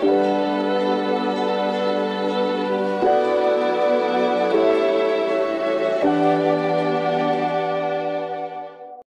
Música